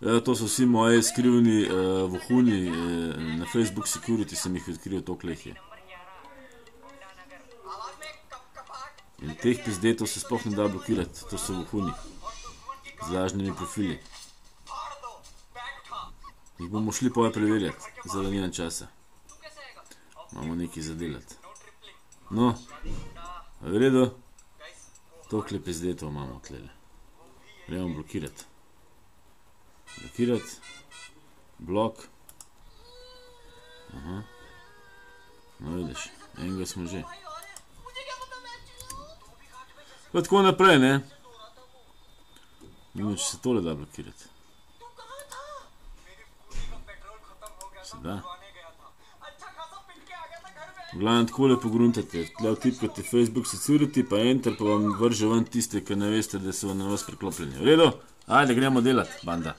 Ja, to so vsi moji skrivni uh, vohuni, uh, na Facebook Security sem jih odkril, to kleh je. In teh pizdetov se sploh ne da blokirati, to so vohuni. Z lažnimi profili. Jih bomo šli poje preverjati, zdaj da nimam časa. Imamo nekaj za delati. No, v redu. Tokle pizdetov imamo tlele. Gremo blokirati. Blokirati. Blok. Aha. No, vidiš, enega smo že. Pa tako naprej, ne? Nima, če se tole da blokirati. Se da. V glavnem takole pogruntate, tle vtipkate Facebook security, pa enter, pa vam vrže ven tiste, ki ne veste, da so na vas priklopljeni. V redu? Ajde, gremo delati, banda.